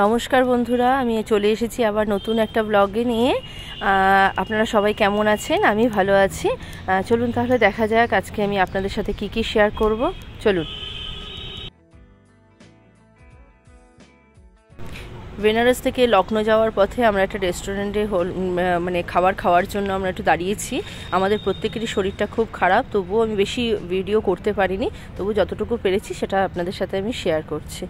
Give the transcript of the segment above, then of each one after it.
নমস্কার বন্ধুরা, আমি চলে এসেছি আবার নতুন একটা ব্লগে নিয়ে। আপনারা সবাই কেমন আছেন? আমি ভালো আছি। চলুন তাহলে দেখা যাক আজকে আমি আপনাদের সাথে কি কি শেয়ার করব। চলুন। বেনারস থেকে লখনৌ যাওয়ার পথে আমরা একটা রেস্টুরেন্টে মানে খাবার খাওয়ার জন্য আমরা একটু দাঁড়িয়েছি। আমাদের প্রত্যেকেরই শরীরটা খুব খারাপ, তবুও আমি বেশি ভিডিও করতে পারিনি। তবু যতটুকু পেরেছি সেটা আপনাদের সাথে আমি শেয়ার করছি।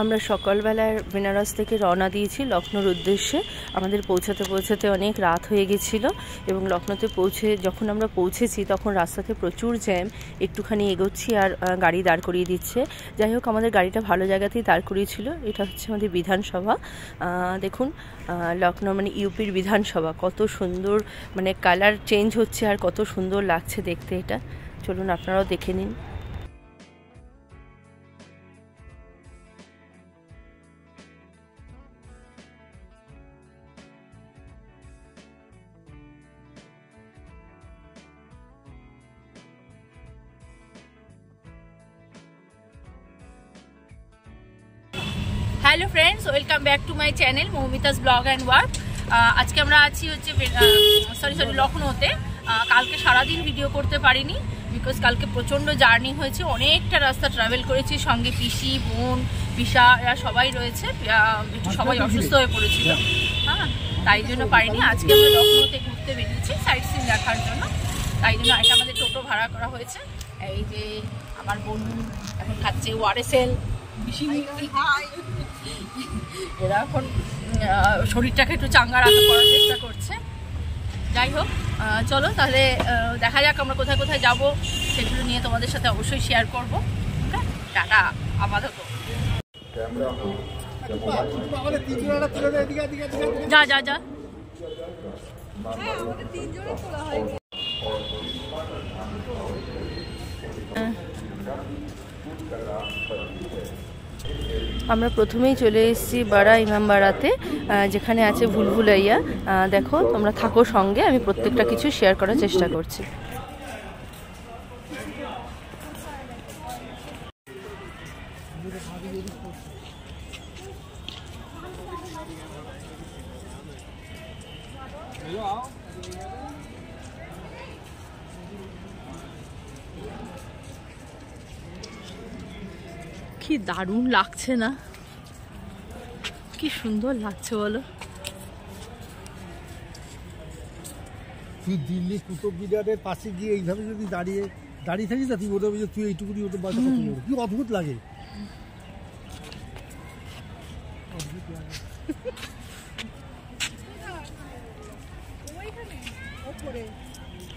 আমরা সকালবেলায় বেনারস থেকে রওনা দিয়েছি লখনৌর উদ্দেশ্যে। আমাদের পৌঁছাতে পৌঁছাতে অনেক রাত হয়ে গেছিল এবং লখনৌতে পৌঁছে যখন আমরা পৌঁছেছি তখন রাস্তাতে প্রচুর জ্যাম, একটুখানি এগোচ্ছি আর গাড়ি দাঁড় করিয়ে দিচ্ছে। যাই হোক, আমাদের গাড়িটা ভালো জায়গাতেই দাঁড় করিয়েছিল। এটা হচ্ছে আমাদের বিধানসভা। দেখুন লখনৌ মানে ইউপির বিধানসভা। কত সুন্দর মানে কালার চেঞ্জ হচ্ছে আর কত সুন্দর লাগছে দেখতে এটা। চলুন, আপনারাও দেখে নিন। Hello friends welcome back to my channel Moumita's blog and work আজকে আমরা আছি হচ্ছে সরি সরি লখনৌতে। কালকে সারাদিন ভিডিও করতে পারিনি বিকজ কালকে প্রচণ্ড জার্নি হয়েছে। অনেকটা রাস্তা ট্রাভেল করেছি সঙ্গে পিসি বোন পিসা এরা সবাই রয়েছে। একটু সবাই অসুস্থ হয়ে পড়েছিল। হ্যাঁ। তাই জন্য পারিনি। আজকে আমরা লখনৌতে ঘুরতে বেরিয়েছি সাইট সিন দেখার জন্য। তাই জন্য এটা আমাদের টোটো ভাড়া করা হয়েছে। এই যে আমার বোন এখন খাচ্ছে ওয়ারেসেল এরা এখন শরীরটাকে একটু চাঙ্গা রাখা করার চেষ্টা করছে। যাই হোক চলো তাহলে দেখা যাক আমরা কোথায় কোথায় যাব। সেগুলো নিয়ে তোমাদের সাথে অবশ্যই শেয়ার করব। টাটা আপাতত যা যা যা। আমরা প্রথমেই চলে এসেছি বাড়া ইমামবাড়াতে যেখানে আছে ভুলভুলাইয়া। দেখো, তোমরা থাকো সঙ্গে, আমি প্রত্যেকটা কিছু শেয়ার করার চেষ্টা করছি। কি দারুণ লাগছে না? কি সুন্দর লাগছে বলো। তুই দিল্লি কুতুব মিনারের পাশে গিয়ে এইভাবে যদি দাঁড়িয়ে দাঁড়িয়ে থাকিস না তুই হবে যে তুই এইটুকুনি ওটা বাসা কি অদ্ভুত লাগে।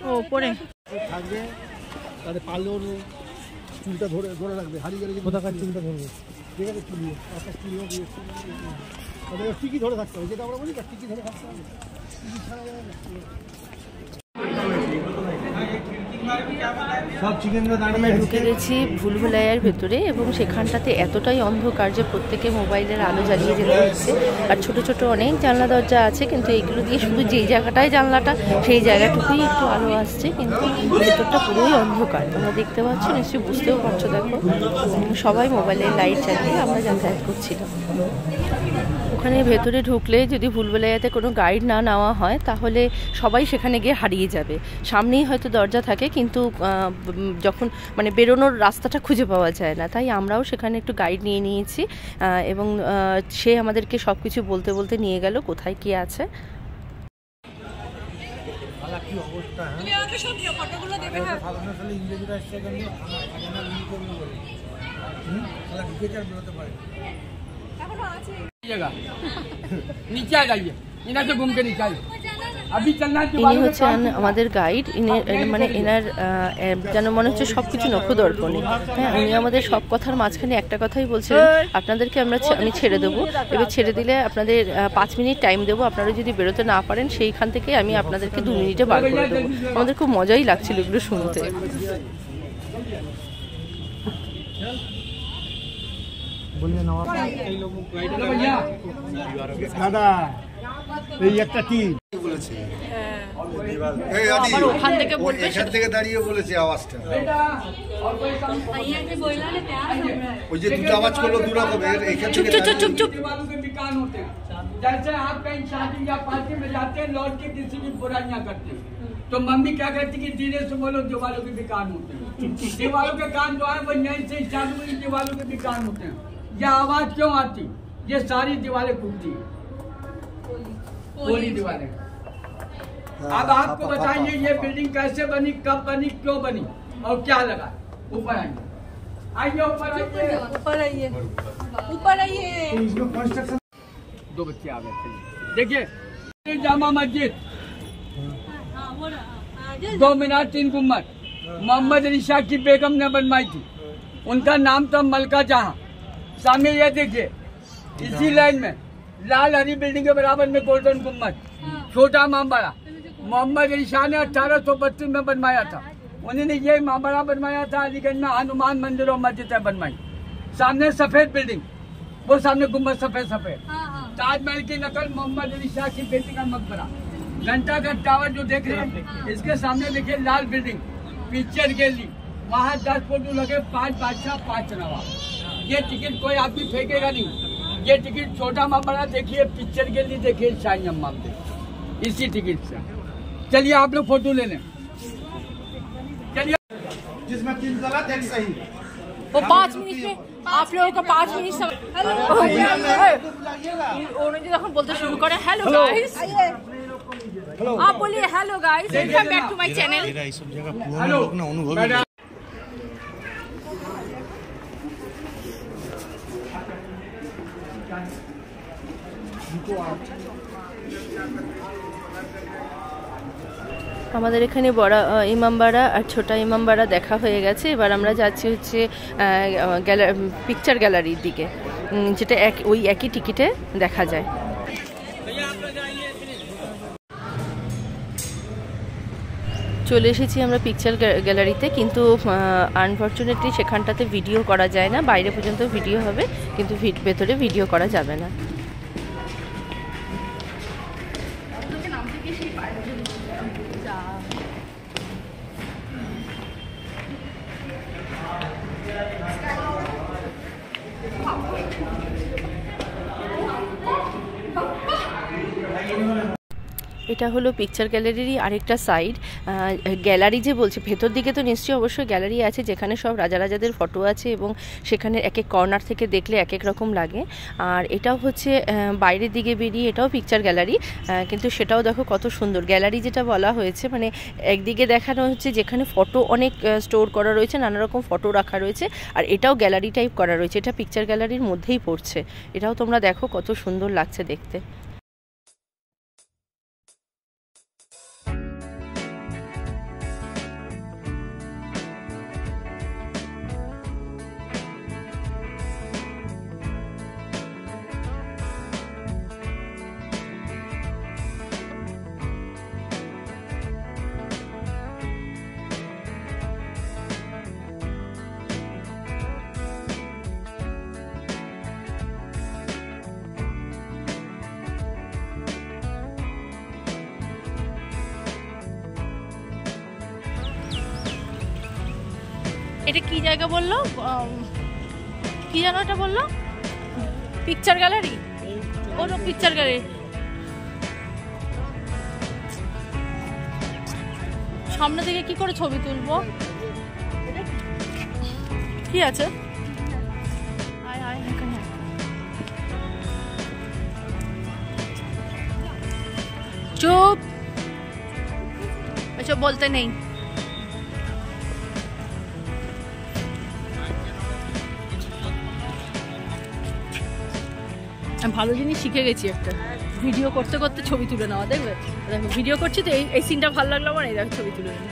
ও পরে থাকবে। তাহলে পারলে ওর চুলটা ধরে ধরে রাখবে হারিয়ে গেলে কোথাকার চুলটা ধরবে? ঠিক আছে চুলিয়ে আকাশ চুলিয়ে দিয়ে টিকি ধরে থাকতে হবে যেটা আমরা বলি টিকি ধরে থাকতে হবে। টিকি ছাড়া যাবে না সব চিকেনগুলো আমরা ঢুকে গেছি ভুলভুলাইয়ার ভেতরে এবং সেখানটাতে এতটাই অন্ধকার যে প্রত্যেকে মোবাইলের আলো জ্বালিয়ে যেতে হচ্ছে। আর ছোট ছোট অনেক জানলা দরজা আছে কিন্তু এইগুলো দিয়ে শুধু যেই জায়গাটায় জানলাটা সেই জায়গাটুকুই একটু আলো আসছে কিন্তু ভেতরটা পুরোই অন্ধকার। তোমরা দেখতে পাচ্ছ নিশ্চয়ই বুঝতেও পারছ দেখো। সবাই মোবাইলের লাইট জ্বালিয়ে আমরা যাতায়াত করছিলাম। ওখানে ভেতরে ঢুকলে যদি ভুলবেলাইয়াতে কোনো গাইড না নেওয়া হয় তাহলে সবাই সেখানে গিয়ে হারিয়ে যাবে। সামনেই হয়তো দরজা থাকে কিন্তু যখন মানে বেরোনোর রাস্তাটা খুঁজে পাওয়া যায় না। তাই আমরাও সেখানে একটু গাইড নিয়ে নিয়েছি এবং সে আমাদেরকে সব কিছু বলতে বলতে নিয়ে গেল কোথায় কি আছে। কি অবস্থা হ্যাঁ সাধারণ সালে ইংরেজরা এসছে কেন খানা ই করবে বলে হুম শালা ঢুকেছে আর বেরোতে পারে जगह नीचे आ जाइए इन्हें से घूम के नीचे आइए अभी चलना है ইনি दोबारा में হচ্ছেন আমাদের গাইড ইনি মানে এনার আহ, আহ, যেন মনে হচ্ছে সব কিছু নখদর্পণে হ্যাঁ উনি আমাদের সব কথার মাঝখানে একটা কথাই বলছিলেন আপনাদেরকে আমরা ছে- আমি ছেড়ে দেবো এবার ছেড়ে দিলে আপনাদের আহ, পাঁচ মিনিট টাইম দেবো আপনারা যদি বেরোতে না পারেন সেইখান থেকে আমি আপনাদেরকে দু মিনিটে বার করে দেবো আমাদের খুব মজাই লাগছিল এগুলো শুনতে चलो भैया দাদা এই একটা টিম বলেছে আবার ওখান থেকে বলবে এখান থেকে দাঁড়িয়ে বলেছে আওয়াজটা बेटा और कोई काम ওই যে দুটো আওয়াজ করলো দু রকমের এখান চুপ থেকে চুপ চুপ চুপ চুপ वालों के विकान होते हैं जैसे आप कहीं शादी या पार्टी में जाते हैं लौट के किसी की बुराइयां करते हैं तो मम्मी क्या कहती कि धीरे से बोलो दीवालों के विकान होते हैं दीवालों के कान जो है वो यहीं से चालू हुई दीवालों के विकान होते हैं ये आवाज़ क्यों आती? ये सारी दीवारें टूटती हैं। पूरी दीवारें। अब आपको बताइए ये बिल्डिंग कैसे बनी कब बनी क्यों बनी और क्या लगा? ऊपर आइए। आइए ऊपर आइए। ऊपर आइए। ऊपर आइए। दो बच्चे आ गए। देखिए जामा मस्जिद। दो मीनार तीन गुंबद मोहम्मद रिशा की बेगम ने बनवाई थी। उनका नाम था मलका जहाँ। सामने ये देखिए इसी लाइन में लाल हरी बिल्डिंग के बराबर में गोल्डन गुंबद छोटा मामबाड़ा। मोहम्मद अली शाह ने अठारह सौ बत्तीस में बनवाया था। उन्होंने ये मामबड़ा बनवाया था अलीगढ़ में हनुमान मंदिर और मस्जिद है बनवाई। सामने सफ़ेद बिल्डिंग वो सामने गुंबद सफ़ेद सफ़ेद। ताजमहल की नकल मोहम्मद अली शाह की बेटी का मकबरा। घंटा का टावर जो देख रहे हैं इसके सामने देखिए लाल बिल्डिंग पिक्चर गैलरी वहाँ दस फ़ोटो लगे पाँच बादशाह पाँच नवाब ये टिकट कोई आदमी फेंकेगा नहीं ये टिकट छोटा माँ बड़ा देखिए पिक्चर गैलरी देखिए शाही अम्माम देखिए इसी टिकट से चलिए आप लोग फोटो ले लें चलिए जिसमें तीन गलत एक सही वो पाँच मिनट में आप लोगों का पाँच मिनट समय उन्होंने যখন বলতে শুরু করে হ্যালো গাইস आप बोलिए hello guys welcome back to my channel এইসব জায়গা পুরনো हेलो লোক না আমাদের এখানে বড় ইমামবাড়া আর ছোটা ইমামবাড়া দেখা হয়ে গেছে। এবার আমরা যাচ্ছি হচ্ছে পিকচার গ্যালারির দিকে যেটা এক, ওই একই টিকিটে দেখা যায়। চলে এসেছি আমরা পিকচার গ্যালারিতে, কিন্তু আনফর্চুনেটলি সেখানটাতে ভিডিও করা যায় না। বাইরে পর্যন্ত ভিডিও হবে, কিন্তু ভেতরে ভিডিও করা যাবে না। এটা হলো পিকচার গ্যালারিরই আরেকটা সাইড গ্যালারি যে বলছে, ভেতর দিকে তো নিশ্চয়ই অবশ্যই গ্যালারি আছে, যেখানে সব রাজা রাজাদের ফটো আছে এবং সেখানে এক এক কর্নার থেকে দেখলে এক এক রকম লাগে। আর এটাও হচ্ছে বাইরের দিকে বেরিয়ে এটাও পিকচার গ্যালারি কিন্তু সেটাও দেখো কত সুন্দর। গ্যালারি যেটা বলা হয়েছে মানে একদিকে দেখানো হচ্ছে যেখানে ফটো অনেক স্টোর করা রয়েছে, নানা রকম ফটো রাখা রয়েছে, আর এটাও গ্যালারি টাইপ করা রয়েছে। এটা পিকচার গ্যালারির মধ্যেই পড়ছে। এটাও তোমরা দেখো কত সুন্দর লাগছে দেখতে। এটা কি জায়গা বলল? কি যেন এটা বলল? পিকচার গ্যালারি ওটা পিকচার গ্যালারি সামনে থেকে কি করে ছবি তুলবো? কি আছে। চুপ। এসব বলতে নেই। ভালো জিনিস শিখে গেছি একটা। ভিডিও করতে করতে ছবি তুলে নেওয়া, দেখবে? দেখো ভিডিও করছি তো এই এই সিনটা ভালো লাগল আমার, এই দেখো ছবি তুলে নিই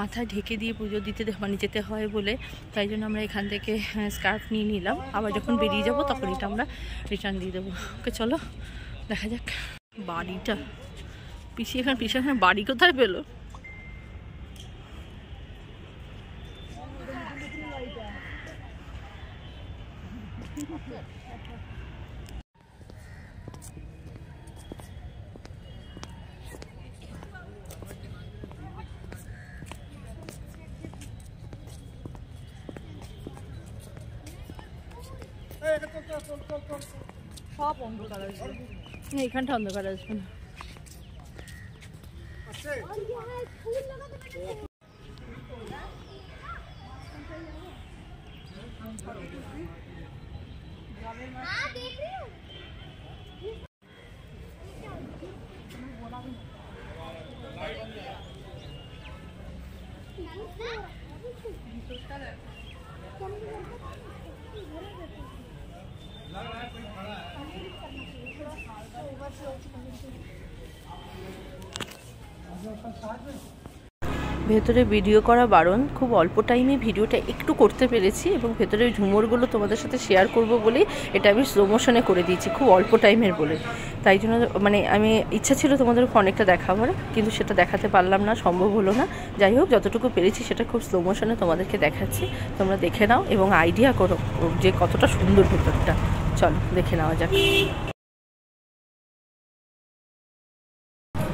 মাথায় ঢেকে দিয়ে পুজো দিতে মানে যেতে হয় বলে। তাই জন্য আমরা এখান থেকে স্কার্ফ নিয়ে নিলাম। আবার যখন বেরিয়ে যাব, তখন এটা আমরা রিটার্ন দিয়ে দেবো। ওকে, চলো, দেখা যাক। বাড়িটা। পিসি এখানে পিসি এখানে বাড়ি কোথায় পেল? সব অন্ধকার আসবে না এখানটা অন্ধকার আসবে না। ভেতরে ভিডিও করা বারণ, খুব অল্প টাইমে ভিডিওটা একটু করতে পেরেছি এবং ভেতরের ঝুমুরগুলো তোমাদের সাথে শেয়ার করব বলেই এটা আমি স্লো মোশনে করে দিয়েছি, খুব অল্প টাইমের বলে। তাই জন্য মানে আমি, ইচ্ছা ছিল তোমাদের অনেকটা দেখাবার, কিন্তু সেটা দেখাতে পারলাম না, সম্ভব হলো না। যাই হোক, যতটুকু পেরেছি সেটা খুব স্লো মোশনে তোমাদেরকে দেখাচ্ছি। তোমরা দেখে নাও এবং আইডিয়া করো যে কতটা সুন্দর ভেতরটা। চলো, দেখে নেওয়া যাক।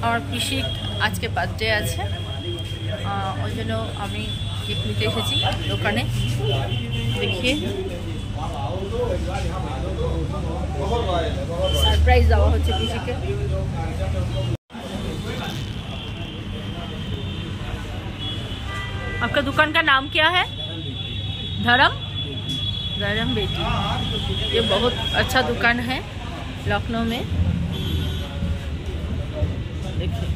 আমার পিসির আজকে বার্থডে আছে আহ, ওই জন্য আমি কেক নিতে এসেছি দোকানে দেখিয়ে সারপ্রাইজ দেওয়া হচ্ছে পিসিকে आपका दुकान का नाम क्या है धर्म धर्म बेटी ये बहुत अच्छा दुकान है लखनऊ में देखिए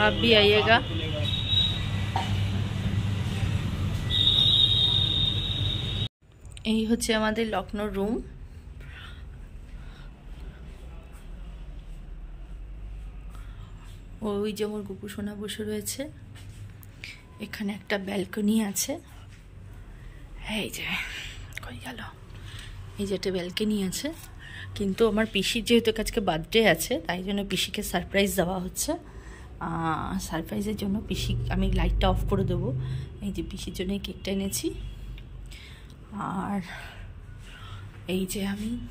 आप भी आइएगा এই হচ্ছে আমাদের লখনৌর রুম ওই যে আমার গুপু সোনা বসে রয়েছে এখানে একটা ব্যালকনি আছে। এই যে, কই গেল? এই যে একটা ব্যালকনি আছে। কিন্তু আমার পিসির যেহেতু আজকে বার্থডে আছে, তাই জন্য পিসিকে সারপ্রাইজ দেওয়া হচ্ছে। সারপ্রাইজের জন্য পিসি, আমি লাইটটা অফ করে দেবো। এই যে পিসির জন্য কেকটা এনেছি। আর এই যে আমি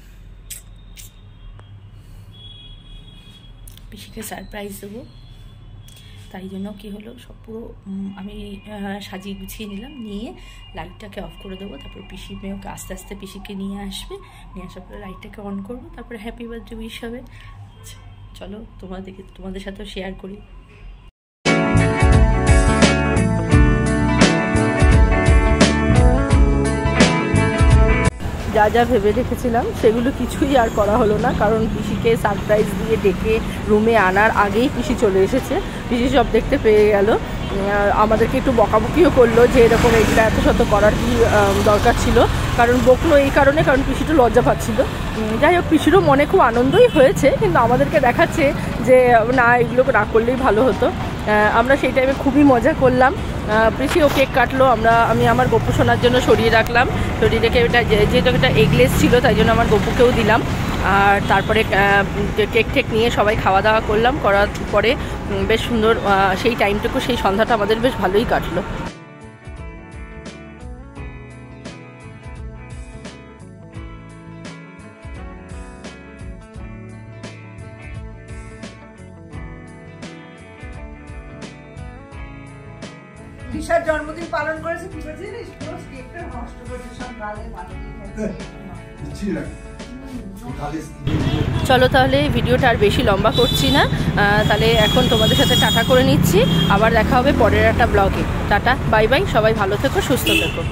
পিসিকে সারপ্রাইজ দেবো। তাই জন্য কি হলো সব পুরো আমি সাজিয়ে গুছিয়ে নিলাম নিয়ে লাইটটাকে অফ করে দেবো তারপর পিসি মেয়েকে আস্তে আস্তে পিসিকে নিয়ে আসবে নিয়ে আসার পরে লাইটটাকে অন করব তারপরে হ্যাপি বার্থডে উইশ হবে। আচ্ছা, চলো তোমাদেরকে তোমাদের সাথেও শেয়ার করি। যা যা ভেবে রেখেছিলাম, সেগুলো কিছুই আর করা হলো না। কারণ পিসিকে সারপ্রাইজ দিয়ে ডেকে রুমে আনার আগেই পিসি চলে এসেছে। পিসি সব দেখতে পেয়ে গেল। আমাদেরকে একটু বকাবকিও করল যে এরকম এইটা এত শত করার কি দরকার ছিল। কারণ বকলো এই কারণে, কারণ পিসিটা লজ্জা পাচ্ছিল। যাই হোক, পিসিরও মনে খুব আনন্দই হয়েছে। কিন্তু আমাদেরকে দেখাচ্ছে যে, না, এগুলো না করলেই ভালো হতো। আমরা সেই টাইমে খুবই মজা করলাম। পিসিও কেক কাটলো, আমরা, আমি আমার গপু শোনার জন্য সরিয়ে রাখলাম। সরিয়ে রেখে এটা যেহেতু একটা এগলেস ছিল, তাই জন্য আমার গপুকেও দিলাম। আর তারপরে কেক টেক নিয়ে সবাই খাওয়া দাওয়া করলাম। করার পরে বেশ সুন্দর সেই টাইমটুকু সেই সন্ধ্যাটা আমাদের বেশ ভালোই কাটলো। দিশার জন্মদিন পালন করেছে কি করেছে জানিস? পুরো কেকটা নষ্ট করেছে সব গালে না। চলো তাহলে ভিডিওটা আর বেশি লম্বা করছি না। তাহলে এখন তোমাদের সাথে টাটা করে নিচ্ছি। আবার দেখা হবে পরের একটা ব্লগে টাটা বাই বাই সবাই ভালো থেকো সুস্থ থেকো।